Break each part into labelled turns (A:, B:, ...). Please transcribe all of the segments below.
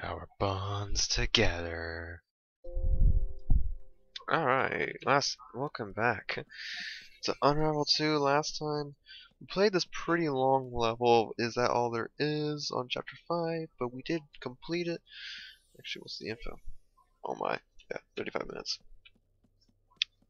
A: Our bonds together. Alright, last welcome back to Unravel 2 last time. We played this pretty long level, is that all there is on chapter 5, but we did complete it. Actually, what's the info? Oh my, yeah, 35 minutes.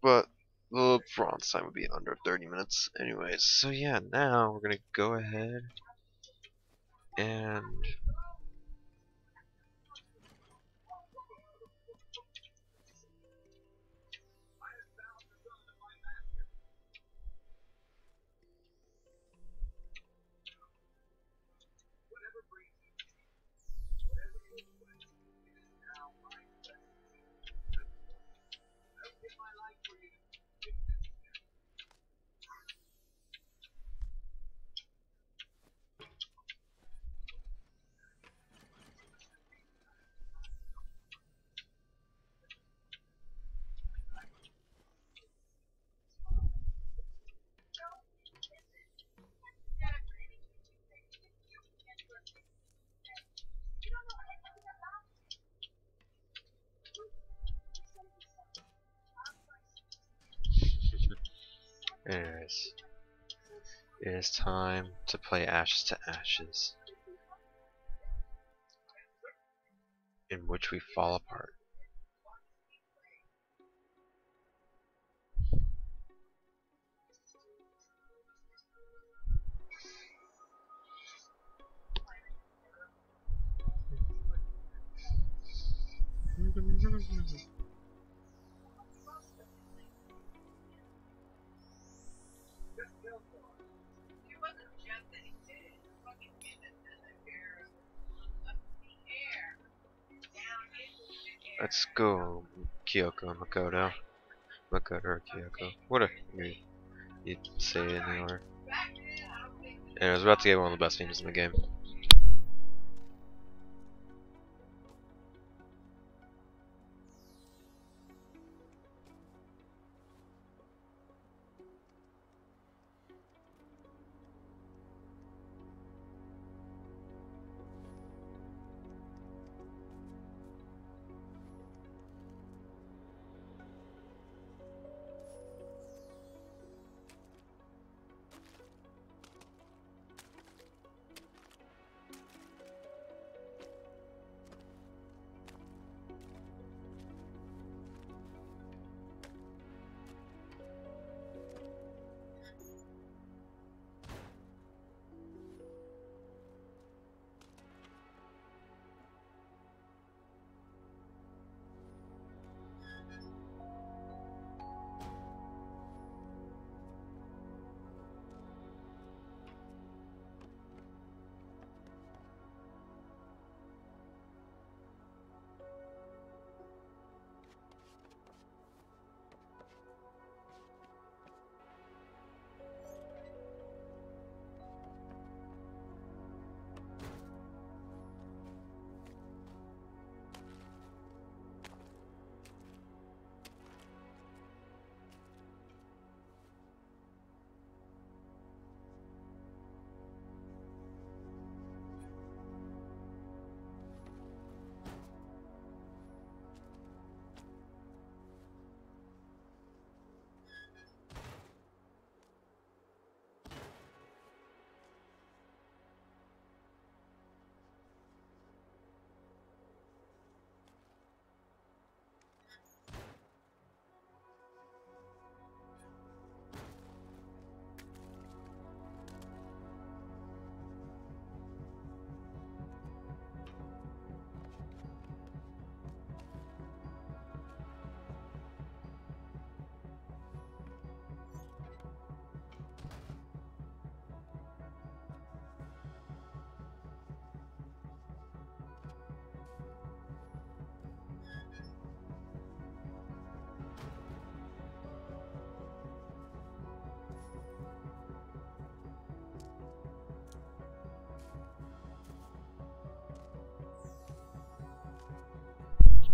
A: But the bronze time would be under 30 minutes anyways. So yeah, now we're gonna go ahead and Anyways, it is time to play Ashes to Ashes, in which we fall apart. Let's go, Kyoko Makoto. Makoto or Kyoko. What a you, you say it order. And I was about to get one of the best names in the game.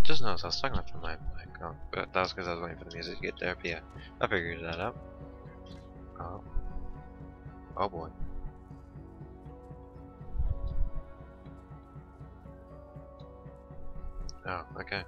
A: Just noticed I was talking about my mic, oh, but that was because I was waiting for the music to get there, but yeah, I figured that out. Oh. Oh boy. Oh, okay.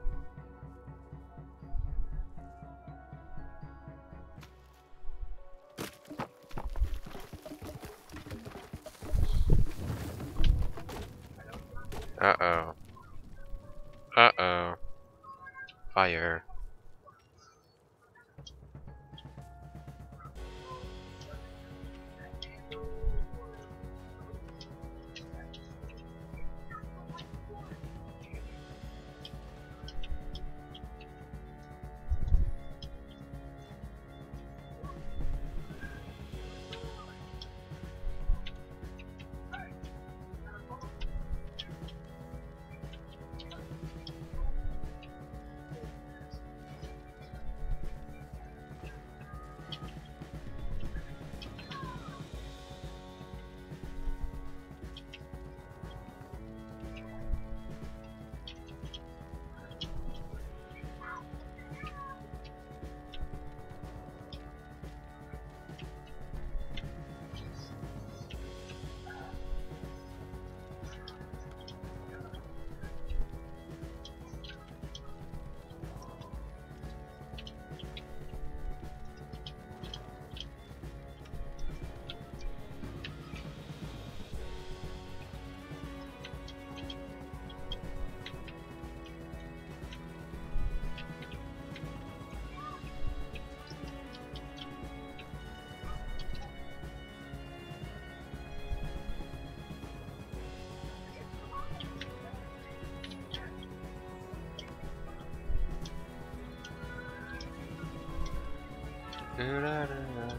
A: Uh-oh. Uh-oh.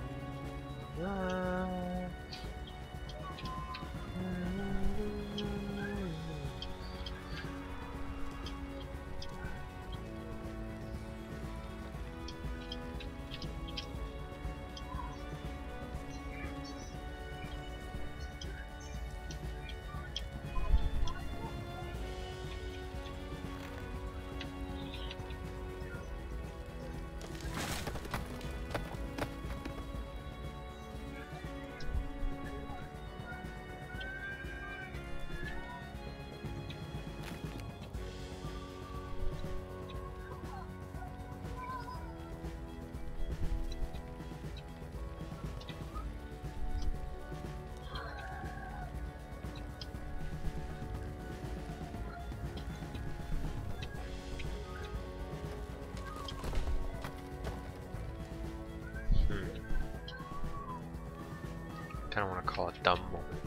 A: Fire. Kind of want to call it dumb moment.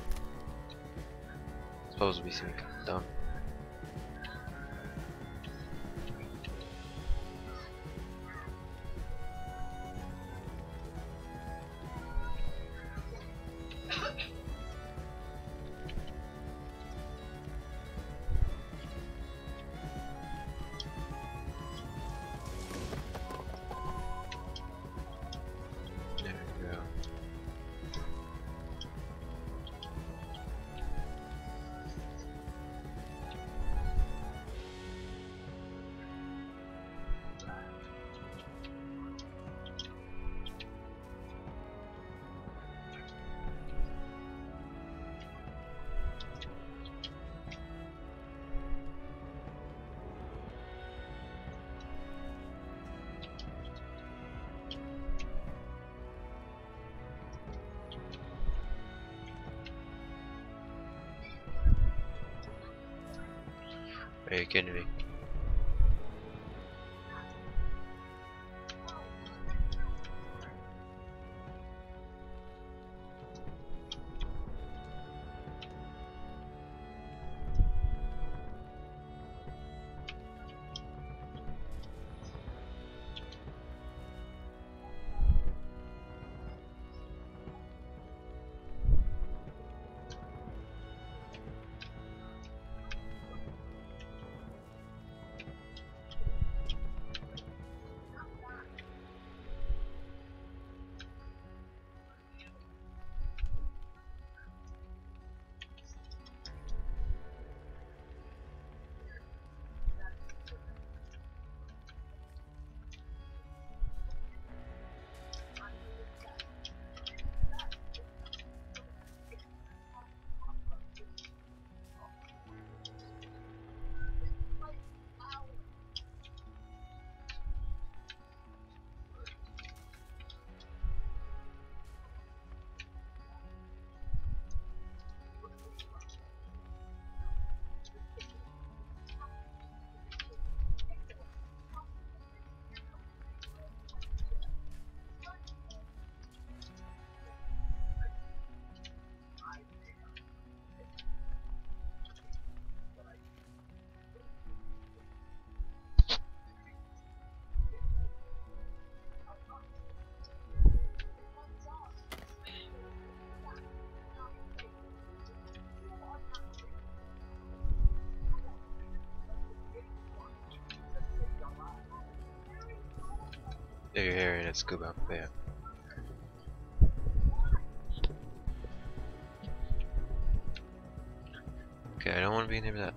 A: Suppose we seem kind of dumb. Are you kidding me? You're hearing it, scuba. But yeah. Okay, I don't want to be near that.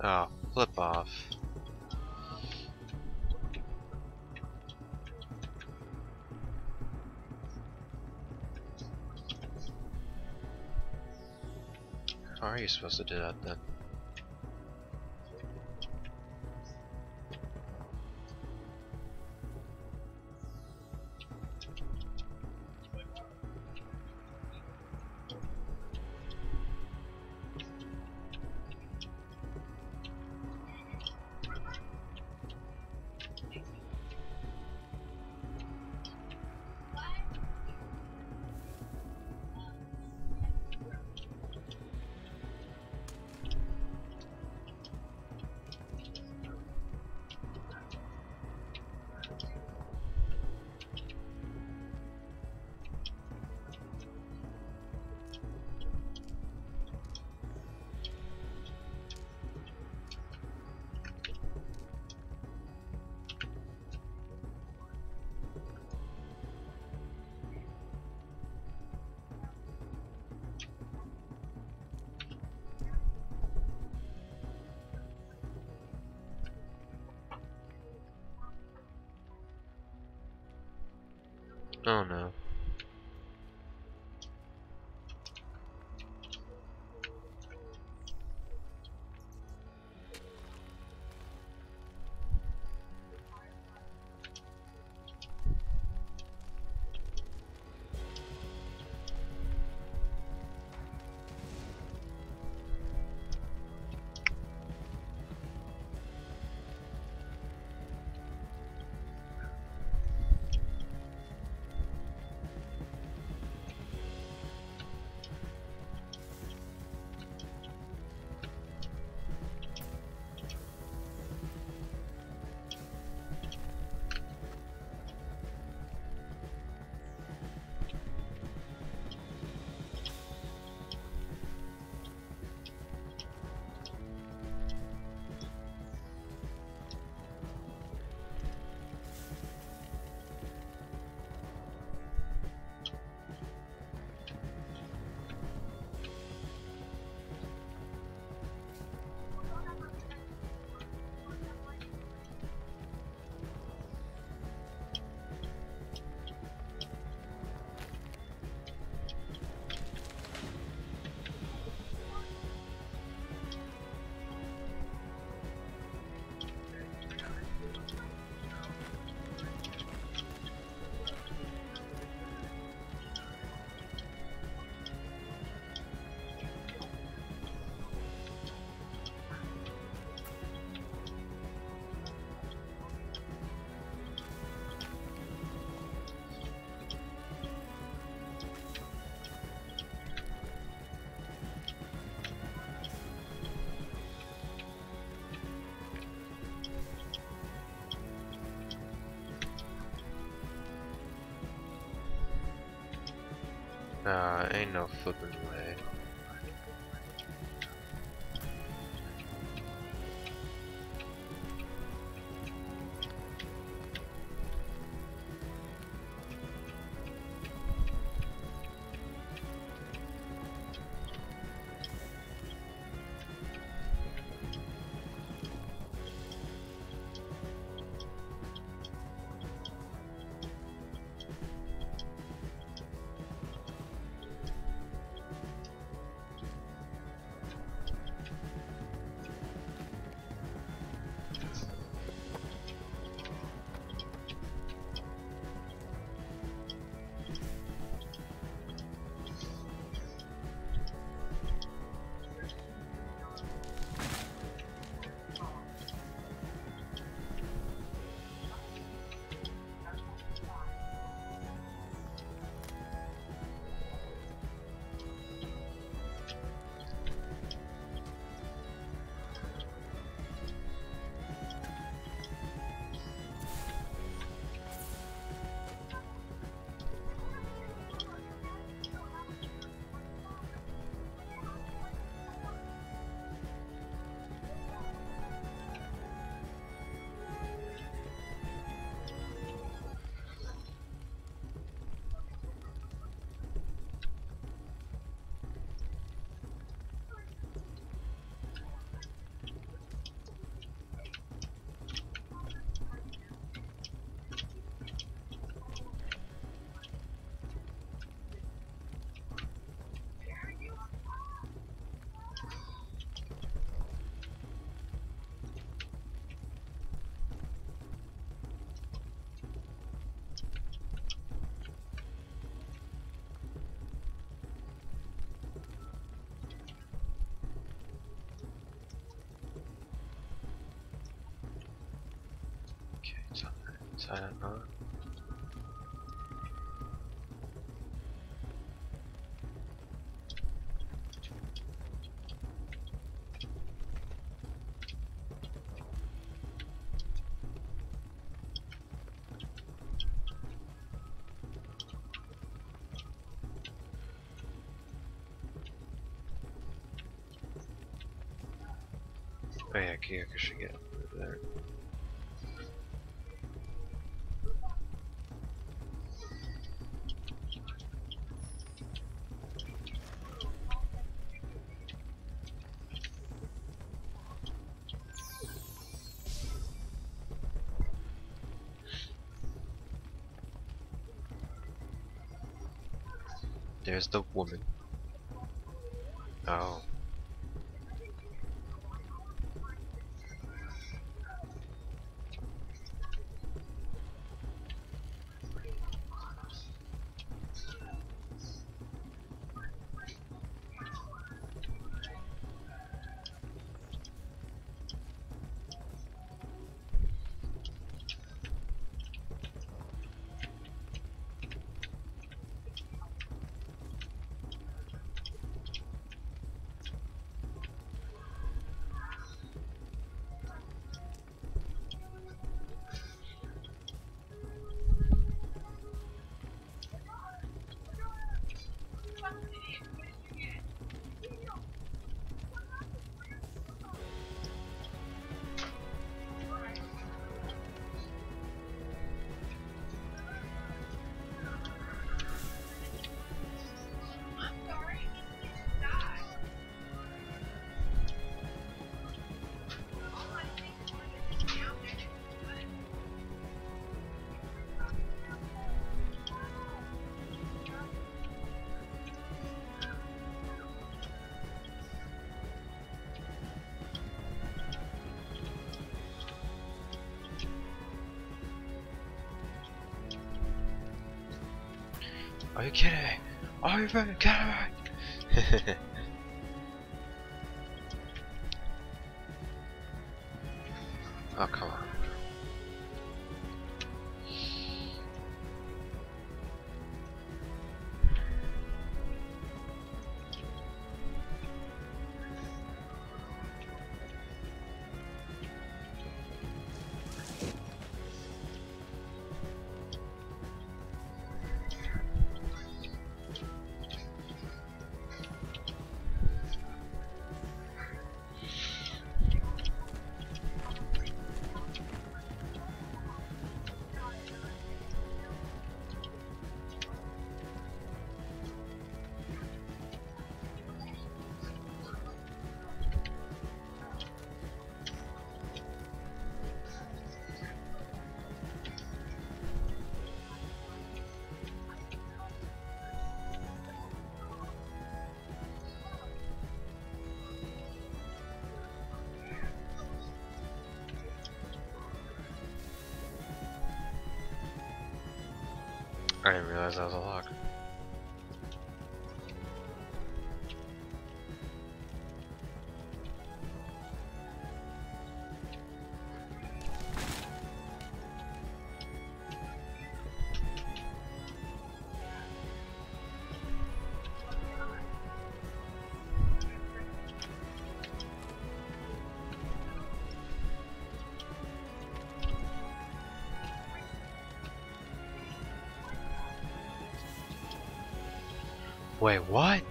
A: Oh, flip off. How are you supposed to do that then? Oh no. Nah, ain't no flipping tie that knot. Oh yeah, Kyoko should get there. There's the woman. Oh. Are you kidding? Are you kidding
B: I didn't realize that was a lock. Wait, what?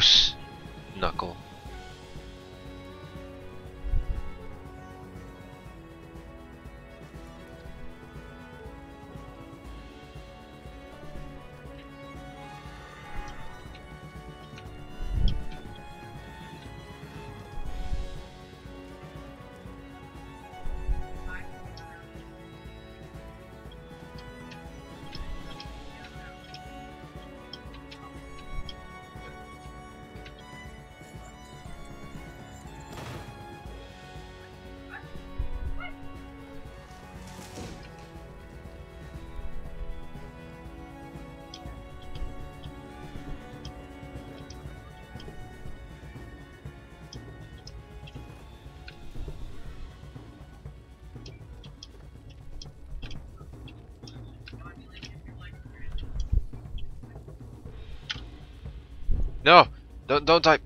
B: Ah, No! Don't don't type.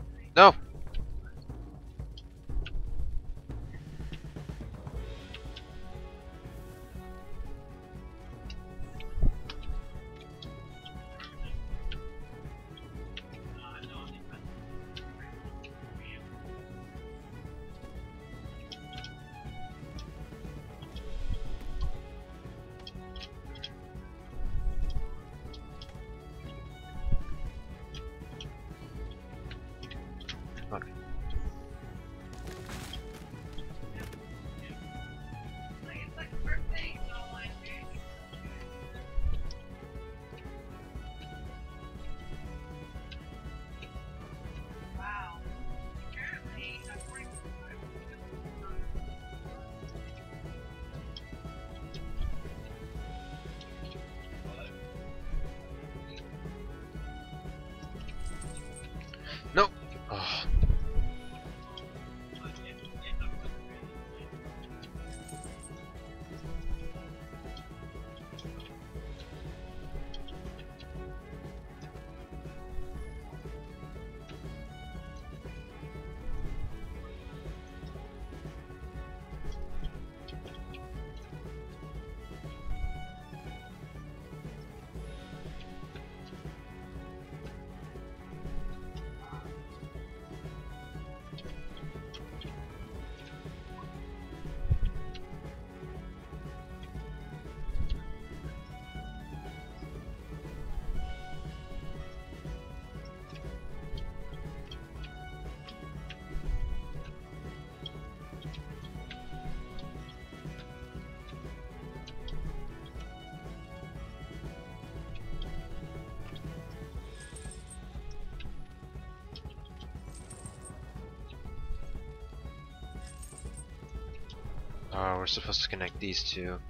B: Oh, we're supposed to connect these two.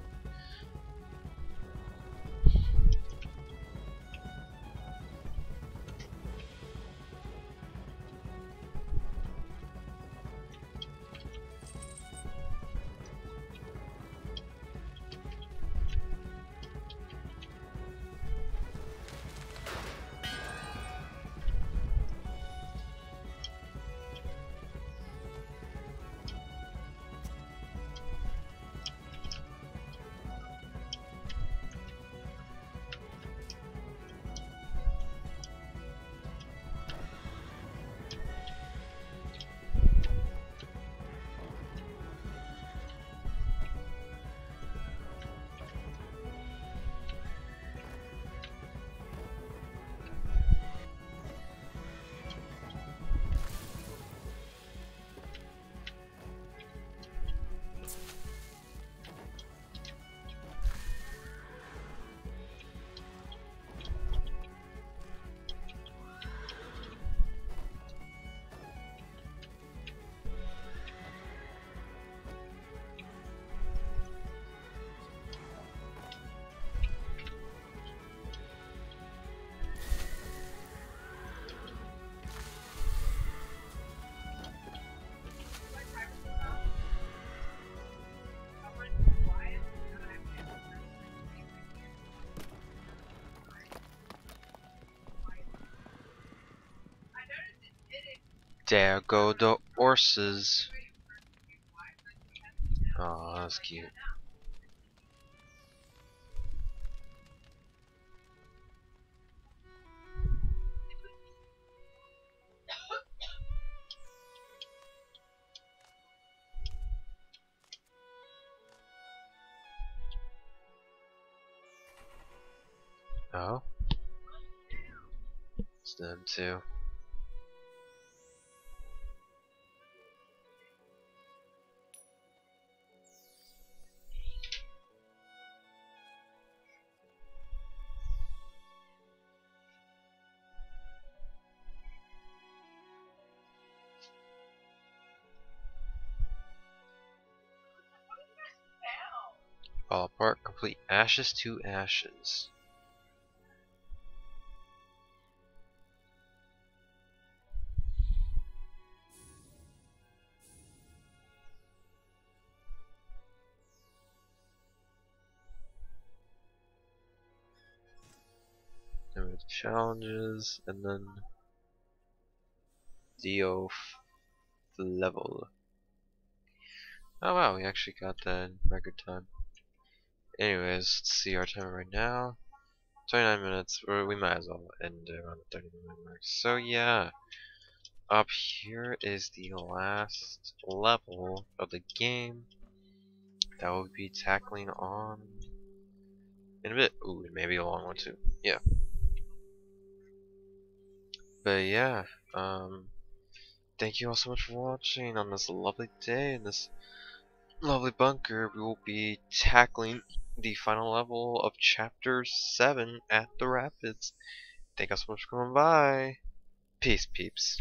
A: There go the horses. Oh, that's cute. Oh? It's them too. Ashes to ashes. Challenges, and then Dio level. Oh wow, we actually got that in record time. Anyways, let's see our timer right now. 29 minutes, or we might as well end around the 30 minute mark. So yeah, up here is the last level of the game that we'll be tackling on in a bit. Ooh, maybe a long one too. Yeah. But yeah, um, thank you all so much for watching on this lovely day in this lovely bunker. We will be tackling the final level of chapter 7 at the rapids. Thank you so much for coming by. Peace, peeps.